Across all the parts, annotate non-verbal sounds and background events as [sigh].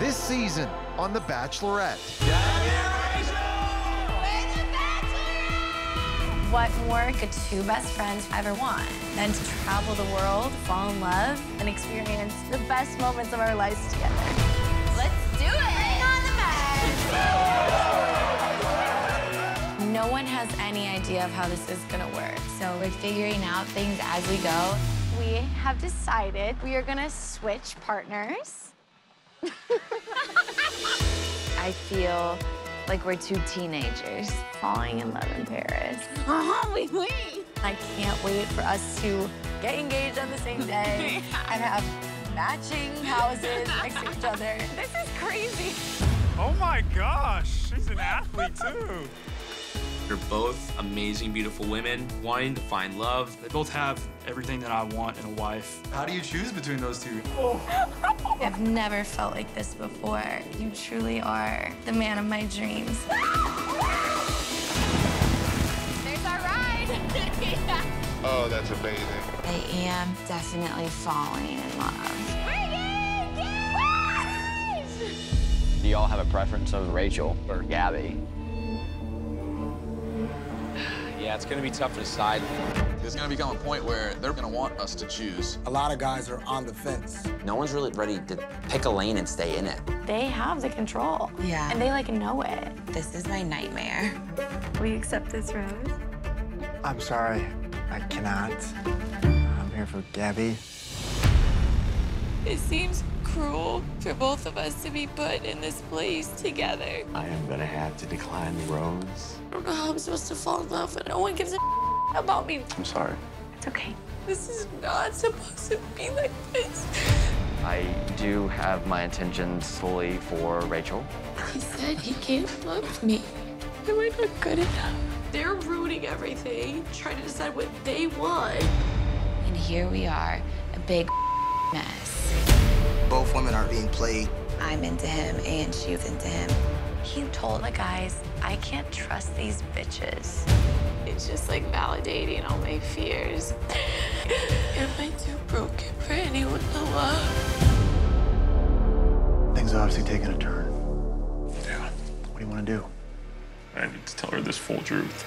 This season on The Bachelorette. What more could two best friends ever want than to travel the world, fall in love, and experience the best moments of our lives together? Let's do it! Bring on the No one has any idea of how this is gonna work, so we're figuring out things as we go. We have decided we are gonna switch partners. [laughs] I feel like we're two teenagers falling in love in Paris. Oh, we wait. I can't wait for us to get engaged on the same day [laughs] and have matching houses next to each other. [laughs] This is crazy. Oh my gosh, she's an athlete too. They're both amazing, beautiful women wanting to find love. They both have everything that I want in a wife. How do you choose between those two? [laughs] I've never felt like this before. You truly are the man of my dreams. [laughs] There's our ride. [laughs] Oh, that's amazing. I am definitely falling in love. Do y'all have a preference of Rachel or Gabby? Yeah, it's gonna be tough to decide. There's gonna become a point where they're gonna want us to choose. A lot of guys are on the fence. No one's really ready to pick a lane and stay in it. They have the control. Yeah. And they like know it. This is my nightmare. Will you accept this rose? I'm sorry, I cannot. I'm here for Gabby. It seems cruel for both of us to be put in this place together. I am gonna have to decline the rose. I don't know how I'm supposed to fall in love when no one gives a [laughs] about me. I'm sorry. It's okay. This is not supposed to be like this. I do have my intentions fully for Rachel. He said he can't love me. Am I not good enough? They're ruining everything, trying to decide what they want. And here we are, a big mess. Both women are being played. I'm into him and she's into him. He told the guys, I can't trust these bitches. It's just like validating all my fears. Am I too broken for anyone to love? Things are obviously taking a turn. Yeah, What do you want to do? I need to tell her this full truth.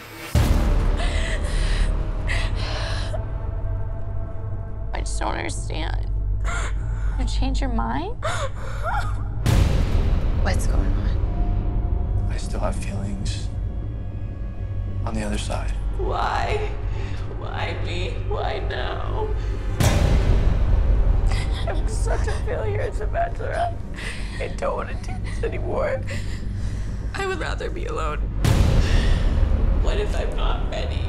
I just don't understand. You change your mind? [gasps] What's going on? I still have feelings on the other side. Why? Why me? Why now? I'm such a failure as a bachelorette. I don't want to do this anymore. I would rather be alone. What if I'm not ready?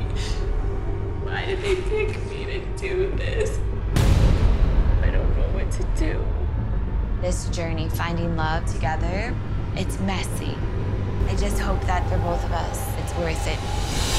Why did they pick me to do this? I don't know what to do. This journey, finding love together, it's messy. I just hope that for both of us, it's worth it.